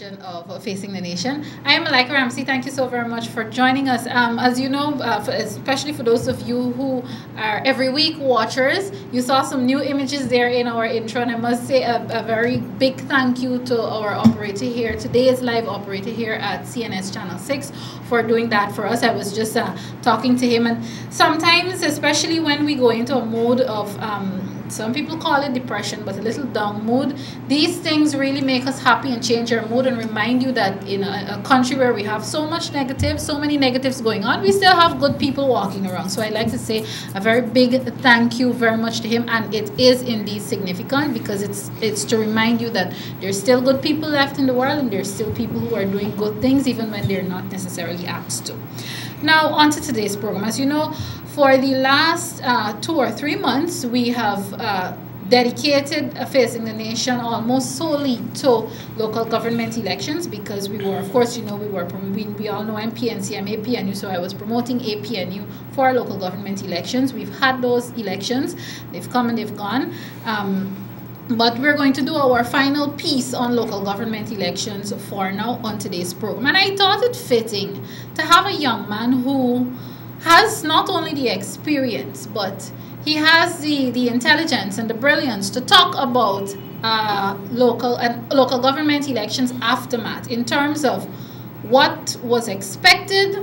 edition of Facing the Nation. I am Malika Ramsey. Thank you so very much for joining us. Um, as you know, uh, for, especially for those of you who are every week watchers, you saw some new images there in our intro, and I must say a, a very big thank you to our operator here, today's live operator here at CNS Channel 6 for doing that for us. I was just uh, talking to him, and sometimes, especially when we go into a mode of um, some people call it depression, but a little down mood. These things really make us happy and change our mood and remind you that in a, a, country where we have so much negative, so many negatives going on, we still have good people walking around. So I'd like to say a very big thank you very much to him. And it is indeed significant because it's it's to remind you that there's still good people left in the world and there's still people who are doing good things even when they're not necessarily asked to. Now, on to today's program. As you know, for the last uh, two or three months, we have uh, dedicated Facing the Nation almost solely to local government elections because we were, of course, you know, we were, we, we all know MPNC, I'm APNU, so I was promoting APNU for local government elections. We've had those elections, they've come and they've gone. Um, but we're going to do our final piece on local government elections for now on today's program. And I thought it fitting to have a young man who has not only the experience, but he has the, the intelligence and the brilliance to talk about uh, local and local government elections aftermath in terms of what was expected,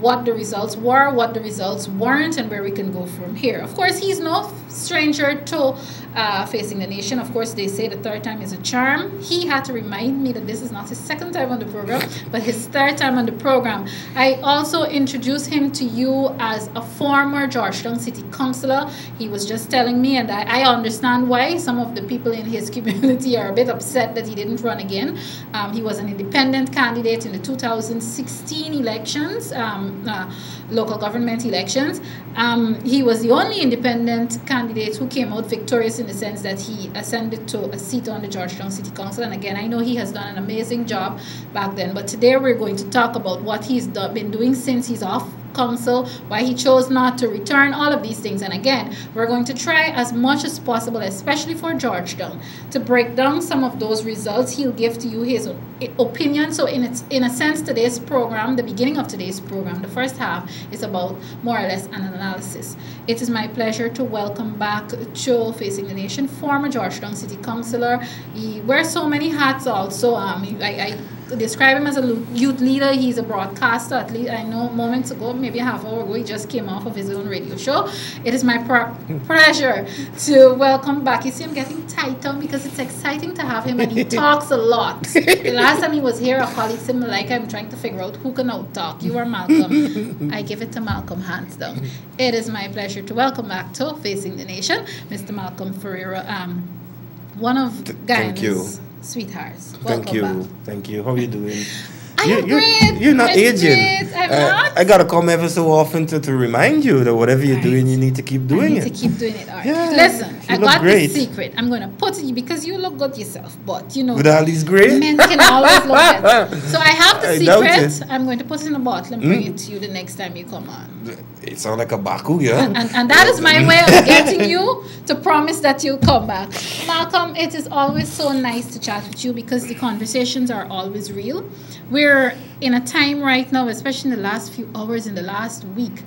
what the results were, what the results weren't, and where we can go from here. Of course, he's no stranger to uh, facing the nation. Of course, they say the third time is a charm. He had to remind me that this is not his second time on the program, but his third time on the program. I also introduced him to you as a former Georgetown City Councilor. He was just telling me, and I, I understand why some of the people in his community are a bit upset that he didn't run again. Um, he was an independent candidate in the 2016 elections, um, uh, local government elections. Um, he was the only independent candidate who came out victorious in the sense that he ascended to a seat on the Georgetown City Council. And again, I know he has done an amazing job back then. But today we're going to talk about what he's been doing since he's off council, why he chose not to return, all of these things. And again, we're going to try as much as possible, especially for Georgetown, to break down some of those results. He'll give to you his opinion. So in its in a sense, today's program, the beginning of today's program, the first half is about more or less an analysis. It is my pleasure to welcome back Joe Facing the Nation, former Georgetown City Councilor. He wears so many hats also. Um, I, I describe him as a youth leader. He's a broadcaster. At least I know moments ago, maybe a half hour ago, he just came off of his own radio show. It is my pleasure to welcome back. You see, I'm getting tighter because it's exciting to have him, and he talks a lot. the last time he was here, a colleague said, like I'm trying to figure out who can out talk. You or Malcolm? I give it to Malcolm hands down. It is my pleasure to welcome back to Facing the Nation, Mr. Malcolm Ferreira. Um, one of Guyana's sweethearts. Welcome Thank you. Back. Thank you. How are you doing? I you, great. You're not aging. I'm Uh, not. I gotta come ever so often to, to remind you that whatever you're Right. doing, you need to keep doing need it. to keep doing it. All right. Yeah, Listen, you I got great. the secret. I'm going to put it because you look good yourself, but you know, With all these great. men can always look better. So I have the I secret. I'm going to put it in a bottle and bring Mm. it to you the next time you come on. It sounds like a Baku, yeah? And, and that is my way of getting you to promise that you'll come back. Malcolm, it is always so nice to chat with you because the conversations are always real. We're in a time right now, especially in the last few hours, in the last week,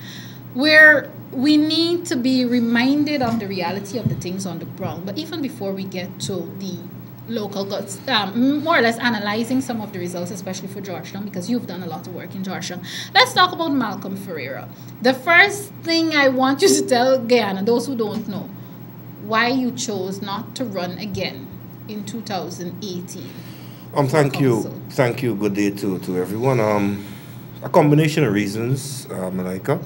where we need to be reminded of the reality of the things on the ground. But even before we get to the local um, more or less analyzing some of the results, especially for Georgetown, because you've done a lot of work in Georgetown. Let's talk about Malcolm Ferreira. The first thing I want you to tell Guyana, those who don't know, why you chose not to run again in 2018. Um, thank you, thank you. Good day to, to everyone. Um, a combination of reasons, uh, Malika.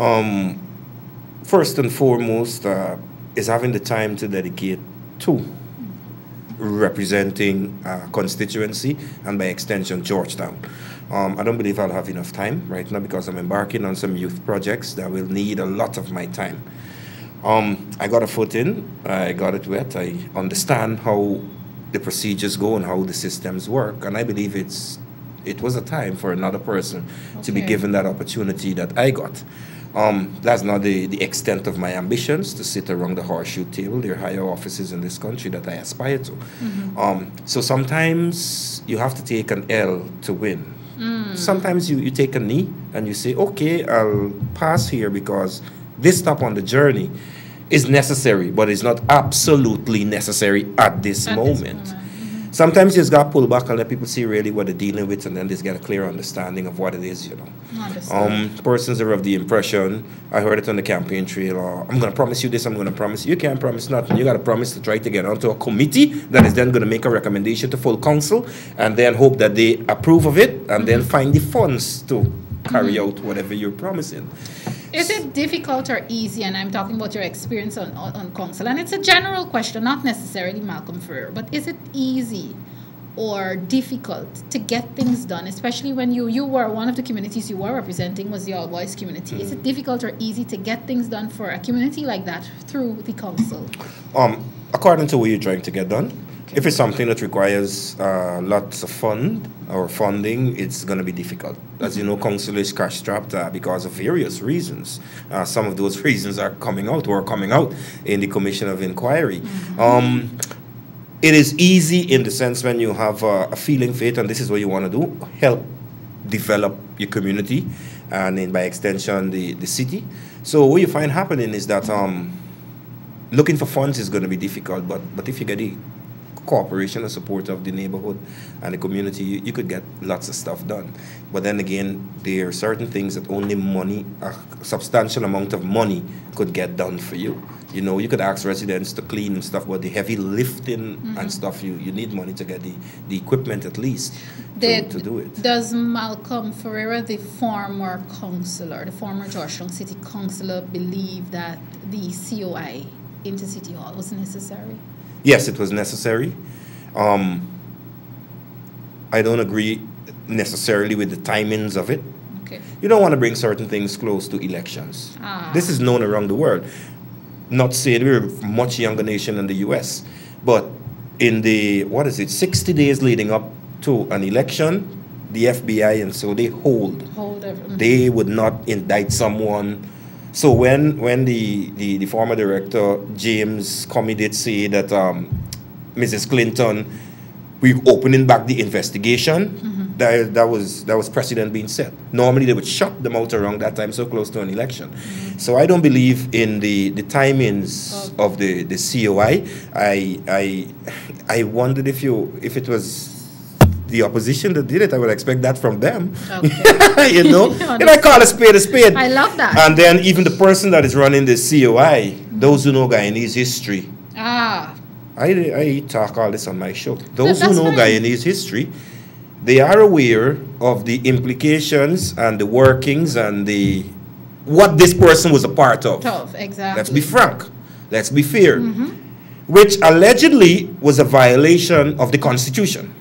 Um, first and foremost uh, is having the time to dedicate to representing uh, constituency and by extension Georgetown. Um, I don't believe I'll have enough time right now because I'm embarking on some youth projects that will need a lot of my time. Um, I got a foot in, I got it wet, I understand how the procedures go and how the systems work, and I believe it's it was a time for another person to be given that opportunity that I got. Um, that's not the, the extent of my ambitions to sit around the horseshoe table. There are higher offices in this country that I aspire to. Um, so sometimes you have to take an L to win. Sometimes you, you take a knee and you say, okay, I'll pass here because this stop on the journey is necessary, but it's not absolutely necessary at this At this moment. moment, mm-hmm. Sometimes you just got to pull back and let people see really what they're dealing with, and then just get a clear understanding of what it is, you know. Um, persons are of the impression, I heard it on the campaign trail, or I'm going to promise you this, I'm going to promise you. You can't promise nothing. You got to promise to try to get onto a committee that is then going to make a recommendation to full council and then hope that they approve of it and then mm-hmm. find the funds to carry mm-hmm. out whatever you're promising. Is it difficult or easy? And I'm talking about your experience on, on, on council. And it's a general question, not necessarily Malcolm Ferreira, but is it easy or difficult to get things done, especially when you, you were one of the communities you were representing was the All Boys community? Is it difficult or easy to get things done for a community like that through the council? Um, according to what you're trying to get done, if it's something that requires uh, lots of fund or funding, it's going to be difficult. As you know, council is cash strapped uh, because of various reasons. Uh, some of those reasons are coming out or coming out in the commission of inquiry. Um, it is easy in the sense when you have a feeling for it and this is what you want to do, help develop your community and then by extension the, the city. So what you find happening is that um, looking for funds is going to be difficult, but, but if you get the cooperation and support of the neighborhood and the community, you, you could get lots of stuff done. But then again, there are certain things that only money, a substantial amount of money, could get done for you. You know, you could ask residents to clean and stuff, but the heavy lifting and mm-hmm. stuff, you, you need money to get the, the equipment at least to, to do it. Does Malcolm Ferreira, the former councillor, the former Georgetown City councillor, believe that the COI into City Hall was necessary? Yes, it was necessary. Um, I don't agree necessarily with the timings of it. Okay. You don't want to bring certain things close to elections. Ah. This is known around the world. Not saying we're a much younger nation than the US, but in the, what is it, 60 days leading up to an election, the FBI and so they hold Hold every, they would not indict someone. So when when the, the, the former director James Comey did say that um, Mrs. Clinton, we're opening back the investigation, that, that was that was precedent being set. Normally they would shut them out around that time, so close to an election. So I don't believe in the, the timings of the, the COI. I I I wondered if you if it was the opposition that did it, I would expect that from them. Okay. you know, and I call a spade a spade. I love that. And then even the person that is running the COI, those who know Guyanese history, ah, I, I talk all this on my show. Those who know fine. Guyanese history, they are aware of the implications and the workings and the what this person was a part of. tough, exactly. Let's be frank. Let's be fair. Mm-hmm. Which allegedly was a violation of the Constitution.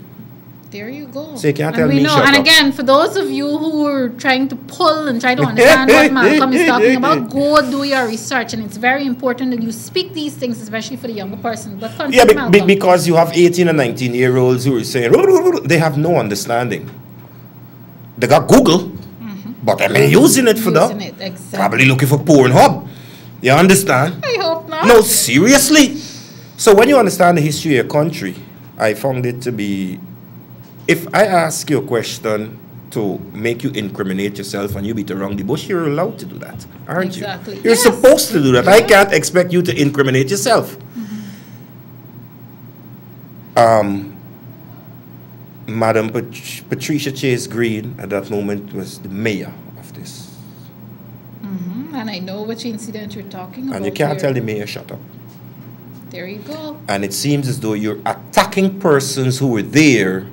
So you can't and tell we me know. and up. again, for those of you who are trying to pull and try to understand what Malcolm is talking about, go do your research, and it's very important that you speak these things, especially for the younger person. But Yeah, be, be- Malcolm. because you have 18 and 19 year olds who are saying, they have no understanding. They got Google, but they're using it for Mm-hmm. Using that. it, exactly. Probably looking for Pornhub. You understand? I hope not. No, seriously. So when you understand the history of your country, I found it to be, if I ask you a question to make you incriminate yourself and you beat around the bush, you're allowed to do that, aren't Exactly. you? You're Yes. supposed to do that. I can't expect you to incriminate yourself. Um, Madam Pat- Patricia Chase Green at that moment was the mayor of this. Mhm, And I know which incident you're talking about. And you can't here. tell the mayor, shut up. There you go. and it seems as though you're attacking persons who were there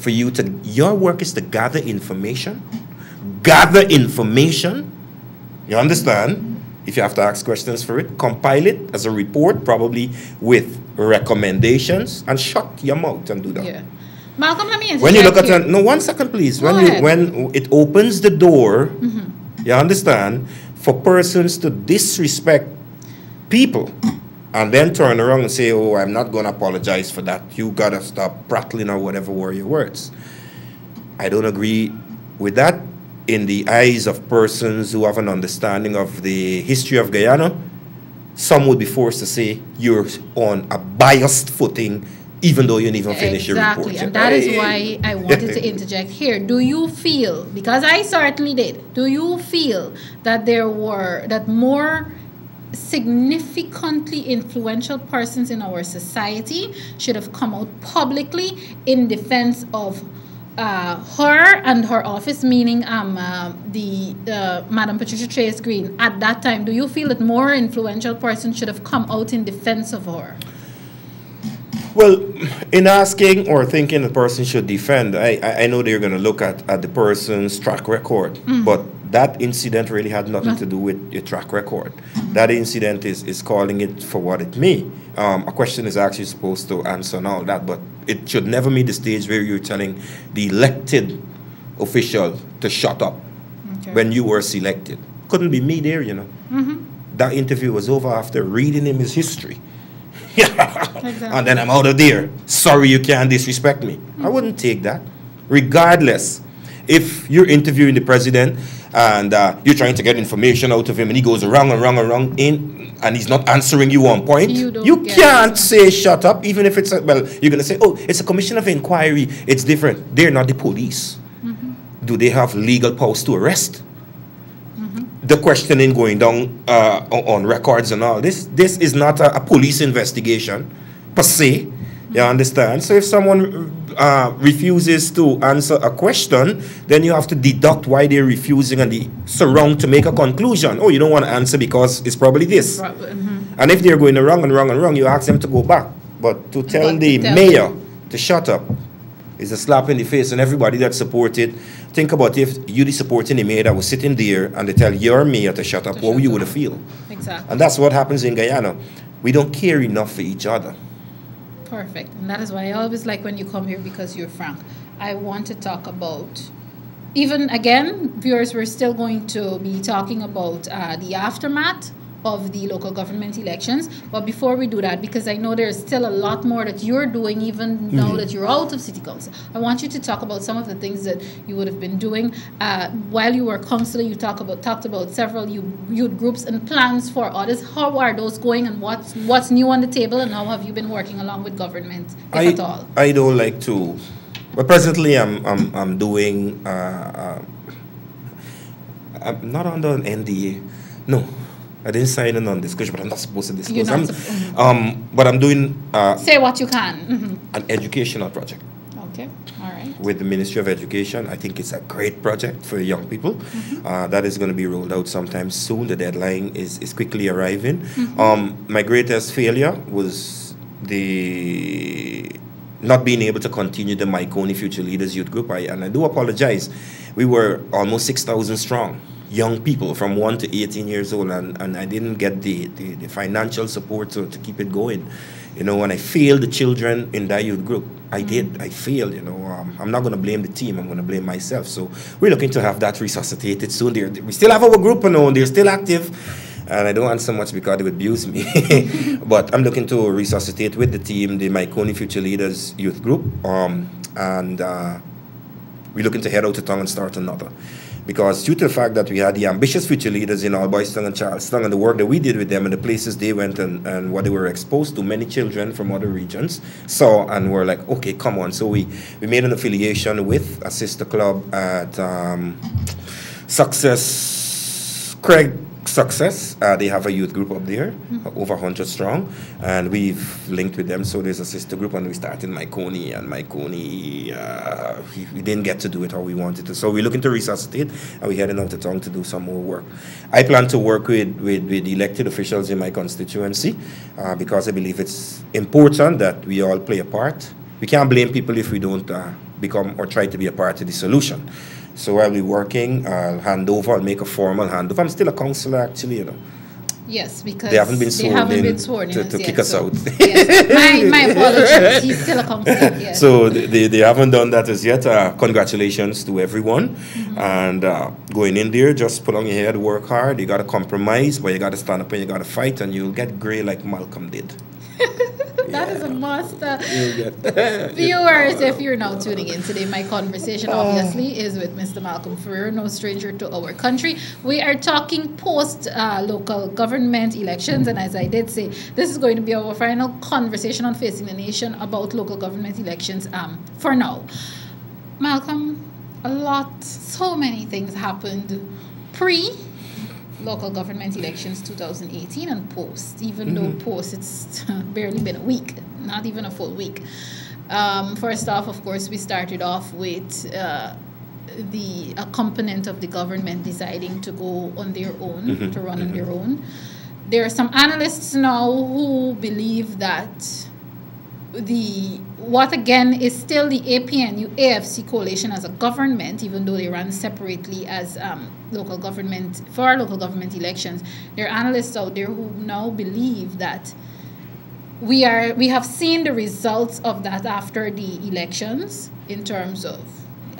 for you to your work is to gather information gather information you understand if you have to ask questions for it compile it as a report probably with recommendations and shut your mouth and do that Yeah. Malcolm, let me when you look at an, no one second please Go when you. Mm-hmm. when it opens the door you understand for persons to disrespect people and then turn around and say oh i'm not going to apologize for that you got to stop prattling or whatever were your words i don't agree with that in the eyes of persons who have an understanding of the history of Guyana, some would be forced to say you're on a biased footing even though you didn't even finish exactly. your report. Exactly, and that is why I wanted to interject here. Do you feel, because I certainly did, do you feel that there were, that more significantly influential persons in our society should have come out publicly in defense of uh, her and her office, meaning um, uh, the uh, Madam Patricia Chase Green, at that time, do you feel that more influential persons should have come out in defense of her? Well, in asking or thinking the person should defend, I, I know they're going to look at, at the person's track record, mm. but that incident really had nothing to do with your track record. That incident is, is calling it for what it may. Um, a question is actually supposed to answer and all that, but it should never be the stage where you're telling the elected official to shut up okay. when you were selected. Couldn't be me there, you know. Mm-hmm. That interview was over after reading him his history. exactly. And then I'm out of there. Sorry, you can't disrespect me. Mm-hmm. I wouldn't take that. Regardless, if you're interviewing the president and uh, you're trying to get information out of him and he goes around and around and around in and he's not answering you on point, you, you can't it. say shut up, even if it's a, well, you're going to say, oh, it's a commission of inquiry. It's different. They're not the police. Mm-hmm. Do they have legal powers to arrest? the questioning going down uh, on records and all this. This is not a, a police investigation per se. You understand? So if someone uh, refuses to answer a question, then you have to deduct why they're refusing and the surround to make a conclusion. Oh, you don't want to answer because it's probably this. Mm-hmm. And if they're going wrong and wrong and wrong, you ask them to go back. But to tell but the to tell mayor them. to shut up is a slap in the face, and everybody that supported Think about if you the supporting the mayor that was sitting there and they tell your mayor to shut up, to what would you would have feel? Exactly. And that's what happens in Guyana. We don't care enough for each other. Perfect. And that is why I always like when you come here because you're frank. I want to talk about even again, viewers, we're still going to be talking about uh, the aftermath of the local government elections. But before we do that, because I know there's still a lot more that you're doing, even now mm-hmm. that you're out of city council, I want you to talk about some of the things that you would have been doing uh, while you were councillor. You talk about talked about several youth groups and plans for others. How are those going, and what's what's new on the table, and how have you been working along with government, if I, at all? I don't like to. But presently, I'm I'm I'm doing. Uh, uh, I'm not under an NDA. No, I didn't sign a non-disclosure, but I'm not supposed to disclose. Not mm-hmm. um, but I'm doing. Uh, Say what you can. Mm-hmm. An educational project. Okay, all right. With the Ministry of Education, I think it's a great project for young people. Mm-hmm. Uh, that is going to be rolled out sometime soon. The deadline is, is quickly arriving. Mm-hmm. Um, my greatest failure was the not being able to continue the Myconi Future Leaders Youth Group. I, and I do apologize. We were almost 6,000 strong young people from 1 to 18 years old and, and I didn't get the, the, the, financial support to, to keep it going. You know, when I failed the children in that youth group, I did. Mm. I failed, you know. Um, I'm not going to blame the team. I'm going to blame myself. So we're looking to have that resuscitated soon. They're, we still have our group, you know, they're still active. And I don't want so much because they would abuse me. but I'm looking to resuscitate with the team, the Myconi Future Leaders Youth Group. Um, and uh, we're looking to head out to town and start another because due to the fact that we had the ambitious future leaders in Albouystown and Charlestown and the work that we did with them and the places they went and, and what they were exposed to, many children from other regions saw and were like, okay, come on. So we, we made an affiliation with a sister club at um, Success Craig success. Uh, they have a youth group up there, mm-hmm. over 100 strong, and we've linked with them. So there's a sister group, and we started Myconi, and Myconi, uh, we, we, didn't get to do it how we wanted to. So we're looking to resuscitate, and we're heading out to town to do some more work. I plan to work with, with, with elected officials in my constituency uh, because I believe it's important that we all play a part. We can't blame people if we don't uh, become or try to be a part of the solution. So while we're working, I'll hand over, I'll make a formal handover. I'm still a counselor, actually, you know. Yes, because they haven't been sworn haven't in, been sworn to, to kick us so, out. yes. my, my apologies. He's still a counselor. Yes. So they, they haven't done that as yet. Uh, congratulations to everyone. Mm-hmm. And uh, going in there, just put on your head, work hard. You got to compromise, but you got to stand up and you got to fight, and you'll get gray like Malcolm did. That is a must. Uh, viewers, if you're now tuning in today, my conversation obviously is with Mr. Malcolm Ferreira, no stranger to our country. We are talking post uh, local government elections, and as I did say, this is going to be our final conversation on facing the nation about local government elections. Um, for now, Malcolm, a lot, so many things happened pre local government elections 2018 and post, even mm-hmm. though post it's barely been a week, not even a full week. Um, first off, of course, we started off with uh, the a component of the government deciding to go on their own, mm-hmm. to run mm-hmm. on their own. There are some analysts now who believe that the what again is still the APNU AFC coalition as a government, even though they run separately as um, local government for local government elections. There are analysts out there who now believe that we are we have seen the results of that after the elections in terms of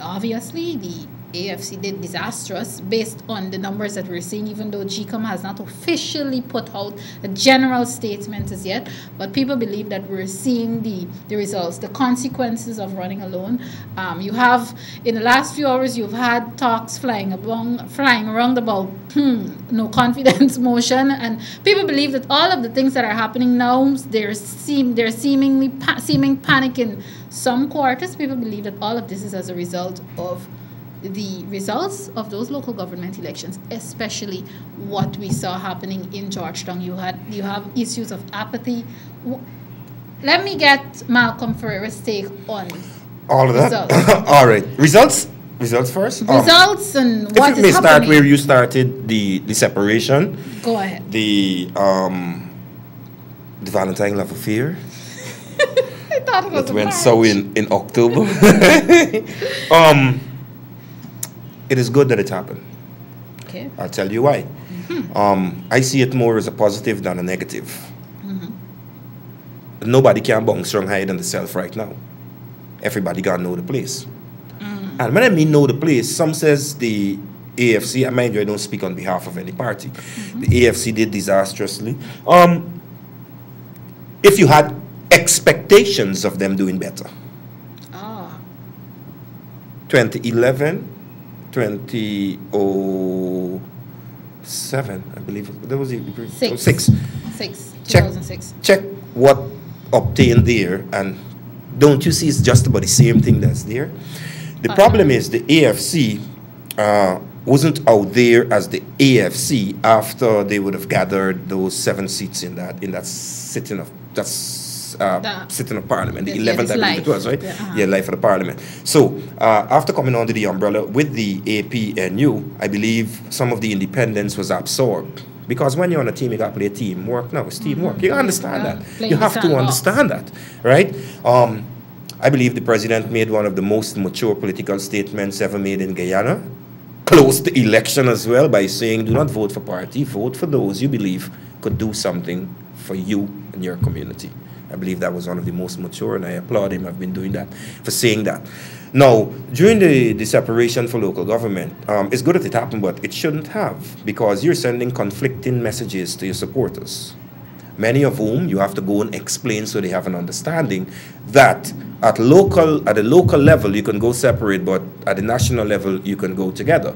obviously the AFC did disastrous based on the numbers that we're seeing, even though GECOM has not officially put out a general statement as yet. But people believe that we're seeing the, the results, the consequences of running alone. Um, you have, in the last few hours, you've had talks flying, along, flying around about hmm, no confidence motion. And people believe that all of the things that are happening now, they're, seem, they're seemingly pa- seeming panic in some quarters. People believe that all of this is as a result of the results of those local government elections, especially what we saw happening in Georgetown. You had you have issues of apathy. Let me get Malcolm Ferreira's take on all of that. all right, results. Results first. Um, results um, and what if you may happening. start where you started the the separation. Go ahead. The um, the Valentine love affair. I thought it was that went so in in October. um it is good that it happened. Okay. I'll tell you why. Mm-hmm. Um, I see it more as a positive than a negative. Mm-hmm. Nobody can bounce strong higher than the self right now. Everybody got to know the place. Mm-hmm. And when I mean know the place, some says the AFC, I mind you, I don't speak on behalf of any party. Mm-hmm. The AFC did disastrously. Um, if you had expectations of them doing better. Ah. 2011, 2007, I believe. That was it. Six. Six. Six. Check, 2006. check what obtained there, and don't you see it's just about the same thing that's there? The uh, problem is the AFC uh, wasn't out there as the AFC after they would have gathered those seven seats in that in that sitting of that's uh, sitting of parliament, the, 11th, yeah, I believe it was, right? Yeah, uh-huh. yeah, life of the parliament. So, uh, after coming under the umbrella with the APNU, I believe some of the independence was absorbed. Because when you're on a team, you got to play teamwork. No, it's teamwork. Mm-hmm. You understand yeah. that. You have to understand that, right? Um, I believe the president made one of the most mature political statements ever made in Guyana. Closed the election as well by saying, do not vote for party, vote for those you believe could do something for you and your community. I believe that was one of the most mature, and I applaud him. I've been doing that for saying that. Now, during the, the separation for local government, um, it's good that it happened, but it shouldn't have because you're sending conflicting messages to your supporters. Many of whom you have to go and explain so they have an understanding that at local at a local level you can go separate, but at the national level you can go together.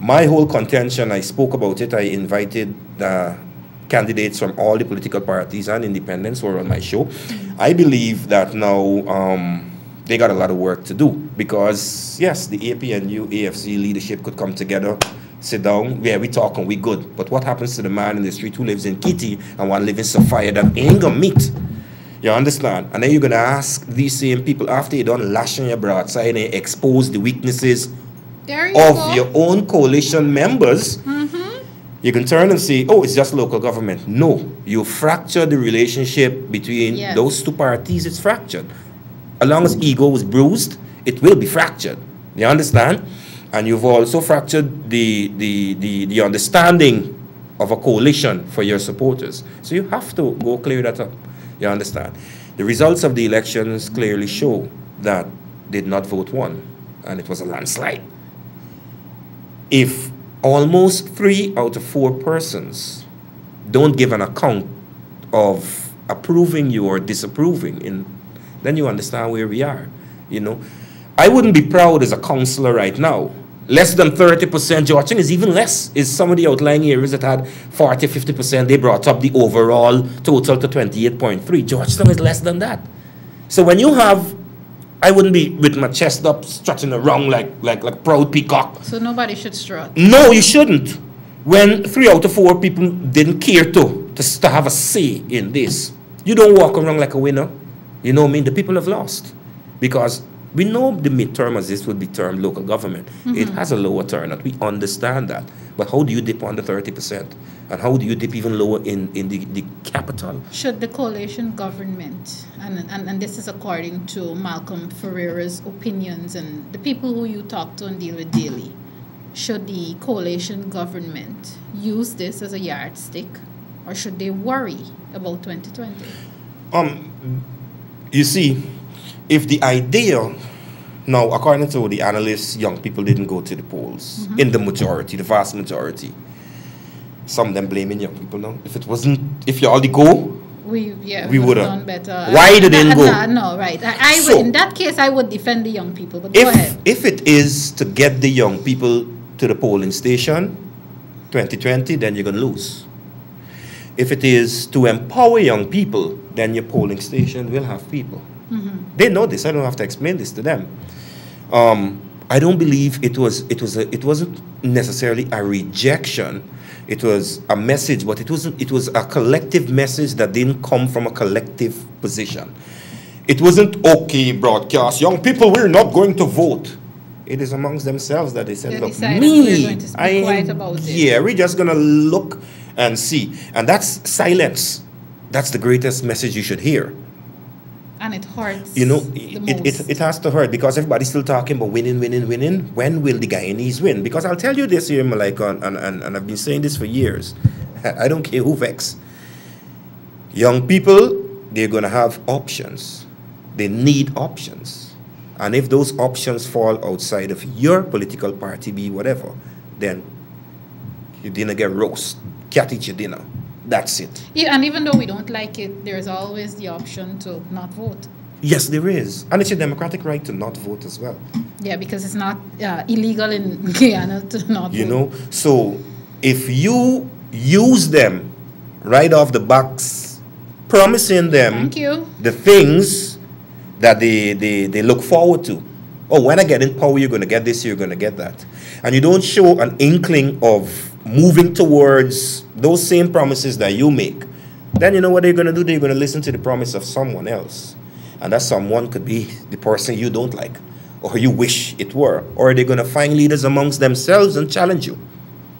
My whole contention, I spoke about it. I invited uh, candidates from all the political parties and independents who are on my show. I believe that now um, they got a lot of work to do because, yes, the APNU, AFC leadership could come together, sit down, yeah, we talk and we good. But what happens to the man in the street who lives in Kitty and one living in Sophia that ain't gonna meet? You understand? And then you're gonna ask these same people after you done lashing your broadside and expose the weaknesses of your own coalition members. Mm-hmm you can turn and say, oh, it's just local government. No, you fracture the relationship between yes. those two parties, it's fractured. As long as ego is bruised, it will be fractured. You understand? And you've also fractured the, the, the, the understanding of a coalition for your supporters. So you have to go clear that up. You understand? The results of the elections clearly show that did not vote one, and it was a landslide. If almost three out of four persons don't give an account of approving you or disapproving, in, then you understand where we are. You know, I wouldn't be proud as a counselor right now. Less than 30%, Georgetown is even less, is some of the outlying areas that had 40, 50%, they brought up the overall total to 28.3. Georgetown is less than that. So when you have, I wouldn't be with my chest up strutting around like, like, like proud peacock. So nobody should strut. No, you shouldn't. When three out of four people didn't care to, to, to have a say in this, you don't walk around like a winner. You know what I mean? The people have lost. Because we know the midterm as this would be termed local government. Mm-hmm. It has a lower turnout. We understand that. But how do you dip under 30%? And how do you dip even lower in, in the, the capital? Should the coalition government, and, and, and this is according to Malcolm Ferreira's opinions and the people who you talk to and deal with daily, should the coalition government use this as a yardstick or should they worry about 2020? Um, you see, if the idea now, according to the analysts, young people didn't go to the polls mm-hmm. in the majority, the vast majority. Some of them blaming young people now. If it wasn't, if you already go, we yeah we would have done better. Why did they go? No, no, right. I, I so, would, in that case, I would defend the young people. But if, go ahead. If it is to get the young people to the polling station, 2020, then you're gonna lose. If it is to empower young people, then your polling station will have people. Mm-hmm. They know this. I don't have to explain this to them. Um, I don't believe it was it was a, it wasn't necessarily a rejection. It was a message, but it wasn't. It was a collective message that didn't come from a collective position. It wasn't okay broadcast. Young people, we're not going to vote. It is amongst themselves that they said, "Look, me, I yeah, we're just gonna look and see." And that's silence. That's the greatest message you should hear and it hurts. You know, it, it, it, has to hurt because everybody's still talking about winning, winning, winning. When will the Guyanese win? Because I'll tell you this here, Malika, and, and, and I've been saying this for years. I don't care who vex. Young people, they're going to have options. They need options. And if those options fall outside of your political party, be whatever, then you didn't get roast. Can't eat your dinner. That's it. Yeah, and even though we don't like it, there's always the option to not vote. Yes, there is. And it's a democratic right to not vote as well. Yeah, because it's not uh, illegal in Guyana to not you vote. know, so if you use them right off the box, promising them Thank you. the things that they, they, they look forward to. Oh, when I get in power, you're going to get this, you're going to get that. And you don't show an inkling of moving towards those same promises that you make, then you know what they're going to do? They're going to listen to the promise of someone else. And that someone could be the person you don't like or you wish it were. Or they're going to find leaders amongst themselves and challenge you.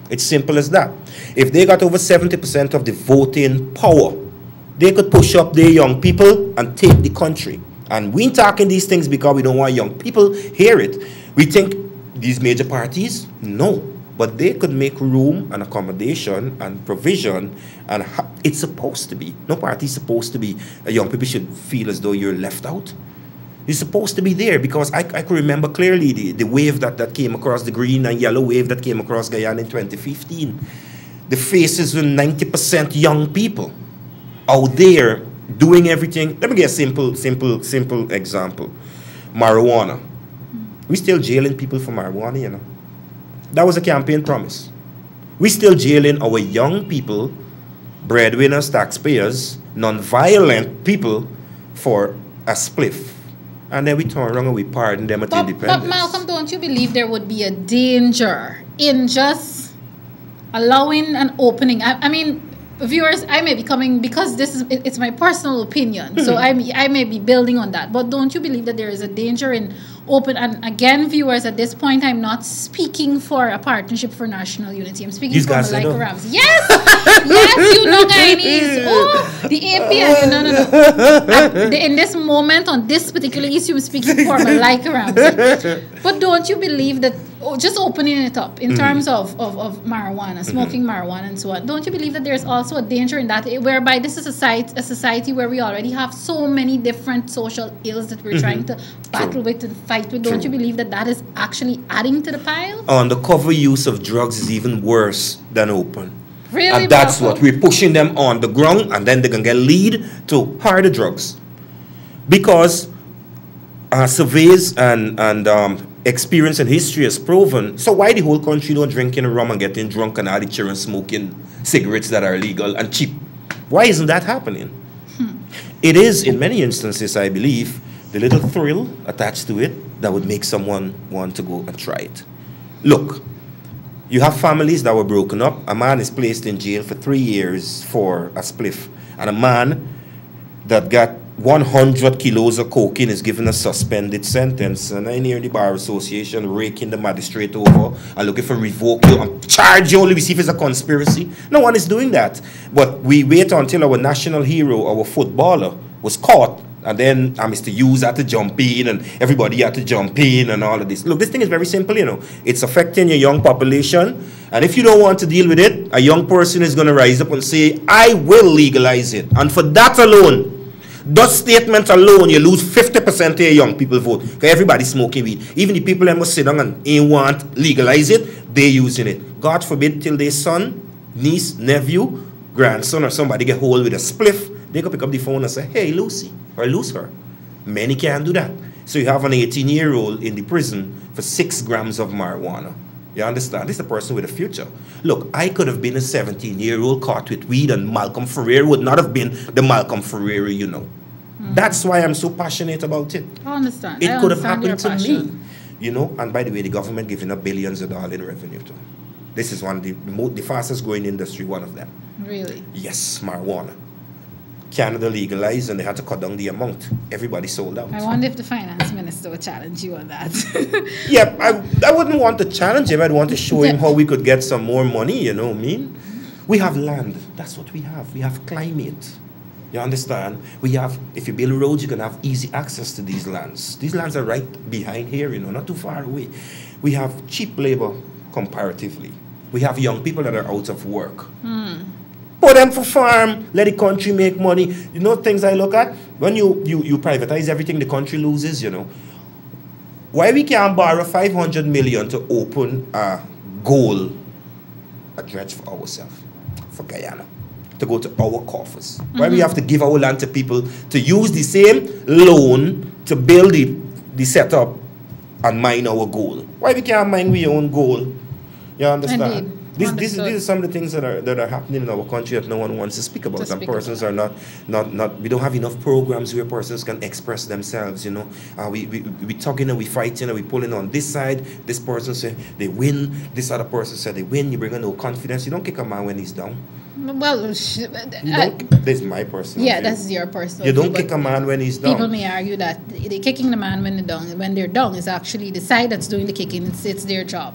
It's simple as that. If they got over 70% of the voting power, they could push up their young people and take the country. And we ain't talking these things because we don't want young people hear it. We think these major parties, no but they could make room and accommodation and provision and ha- it's supposed to be. No party is supposed to be uh, young people should feel as though you're left out. You're supposed to be there because I, I can remember clearly the, the wave that, that came across the green and yellow wave that came across Guyana in 2015 the faces were 90% young people out there doing everything. Let me get a simple simple simple example. Marijuana. We still jailing people for marijuana you know that was a campaign promise. We're still jailing our young people, breadwinners, taxpayers, non-violent people for a spliff. And then we turn around and we pardon them at but, independence. But Malcolm, don't you believe there would be a danger in just allowing an opening? I, I mean, viewers, I may be coming because this is it, it's my personal opinion. So mm-hmm. I I may be building on that. But don't you believe that there is a danger in open and again viewers at this point i'm not speaking for a partnership for national unity. I'm speaking These for Malika Rams. Yes! Yes you know Guyanese. Oh the APN no no no. The, in this moment on this particular issue i'm speaking for Malika Rams. But don't you believe that oh, just opening it up in mm-hmm. terms of, of, of marijuana, mm-hmm. smoking mm-hmm. marijuana, and so on. Don't you believe that there's also a danger in that, whereby this is a society, a society where we already have so many different social ills that we're mm-hmm. trying to battle True. with and fight with? Don't True. you believe that that is actually adding to the pile? Oh, and the cover use of drugs is even worse than open. Really, and that's Malcolm? what we're pushing them on the ground, and then they're gonna get lead to harder drugs, because uh, surveys and and um, experience and history has proven. So why the whole country don't drinking rum and getting drunk and all the children smoking cigarettes that are legal and cheap? Why isn't that happening? Hmm. It is, in many instances, I believe, the little thrill attached to it that would make someone want to go and try it. Look, you have families that were broken up. A man is placed in jail for three years for a spliff, and a man that got 100 kilos of cocaine is given a suspended sentence. And I hear the Bar Association raking the magistrate over and looking for revoke you and charge you only see if it's a conspiracy. No one is doing that. But we wait until our national hero, our footballer, was caught. And then uh, Mr. Hughes had to jump in and everybody had to jump in and all of this. Look, this thing is very simple, you know. It's affecting your young population. And if you don't want to deal with it, a young person is going to rise up and say, I will legalize it. And for that alone, that statement alone, you lose 50% of your young people vote. Because everybody's smoking weed. Even the people that must sit down and ain't want legalize it, they using it. God forbid till their son, niece, nephew, grandson, or somebody get hold with a spliff, they go pick up the phone and say, hey, Lucy, or lose her. Many can't do that. So you have an 18 year old in the prison for six grams of marijuana. You understand? This is a person with a future. Look, I could have been a 17 year old caught with weed, and Malcolm Ferreira would not have been the Malcolm Ferreira you know. That's why I'm so passionate about it. I understand. It I could have understand your happened to me. You know, and by the way, the government giving up billions of dollars in revenue to. This is one of the, most, the fastest growing industry, one of them. Really. Yes, marijuana. Canada legalized and they had to cut down the amount. Everybody sold out. I wonder if the finance minister would challenge you on that. Yeah, I, I wouldn't want to challenge him. I'd want to show him how we could get some more money, you know what I mean? We have land. That's what we have. We have climate. You understand? We have, if you build roads, you can have easy access to these lands. These lands are right behind here, you know, not too far away. We have cheap labor comparatively. We have young people that are out of work. Hmm. Put them for farm, let the country make money. You know things I look at? When you, you, you privatize everything the country loses, you know. Why we can't borrow 500 million to open a goal, a dredge for ourselves, for Guyana, to go to our coffers? Why we mm-hmm. have to give our land to people to use the same loan to build the, the setup and mine our goal? Why we can't mine your own goal? You understand? Indeed. This, this, this is some of the things that are that are happening in our country that no one wants to speak about. To and speak persons about. are not, not, not. We don't have enough programs where persons can express themselves. You know, uh, we we we talking and we fighting and we pulling on this side. This person say they win. This other person said they win. You bring in no confidence. You don't kick a man when he's down. well, sh- uh, is my personal. yeah, view. that's your personal. You don't but kick a man when he's done People down. may argue that the kicking the man when they're down, when they're down, is actually the side that's doing the kicking. It's, it's their job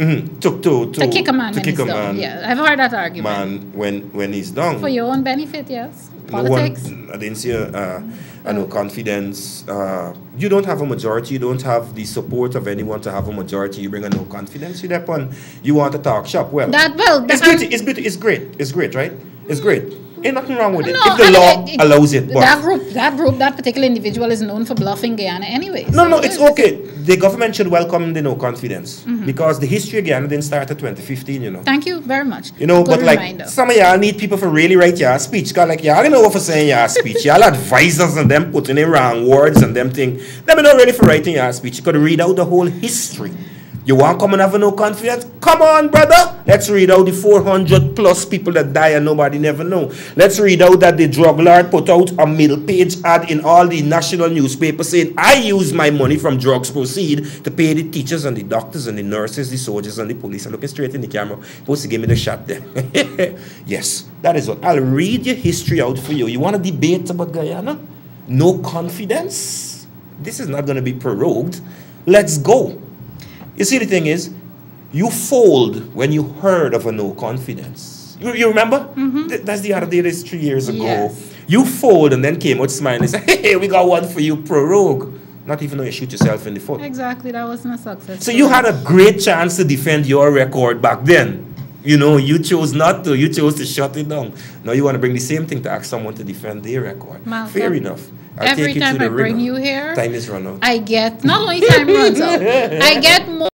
Mhm. To to to to kick a man to kick a man. Yeah, I've heard that argument Man when when he's down. for your own benefit. Yes, No politics. one, I didn't see a, uh, I know confidence. Uh, you don't have a majority. You don't have the support of anyone to have a majority. You bring a no confidence. You depend. You want to talk shop. Well, That well, it's that, good. It's good. It's great. It's great, right? It's great. Ain't nothing wrong with it No, if the I law it- it- allows it. But that group, that group, that particular individual is known for bluffing Guyana anyway. no, so no, it's okay. The government should welcome the no confidence Mm-hmm. because the history again didn't start at 2015. You know. Thank you very much. You know, Good but like some of y'all need people for really write your speech. Cause like y'all don't know what for saying your speech. y'all advisors and them putting in wrong words and them thing. Them not ready for writing your speech. You could read out the whole history. You want come and have no confidence? Come on, brother. Let's read out the 400 plus people that die and nobody never know. Let's read out that the drug lord put out a middle page ad in all the national newspapers saying, I use my money from drugs proceed to pay the teachers and the doctors and the nurses, the soldiers and the police. I'm looking straight in the camera. Supposed to give me the shot there. yes, that is what. I'll read your history out for you. You want to debate about Guyana? No confidence? This is not going to be prorogued. Let's go. You see, the thing is, you fold when you heard of a no confidence. You, you remember? Mm-hmm. Th- That's the other day, that's three years ago. Yes. You fold and then came out smiling and said, hey, we got one for you, prorogue. Not even though you shoot yourself in the foot. Exactly, that wasn't a success. So you had a great chance to defend your record back then. You know, you chose not to. You chose to shut it down. Now you want to bring the same thing to ask someone to defend their record. Malcolm, Fair enough. I'll Every time to I the bring you here, Time is run out. I get not only time runs out, I get more